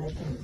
Meow.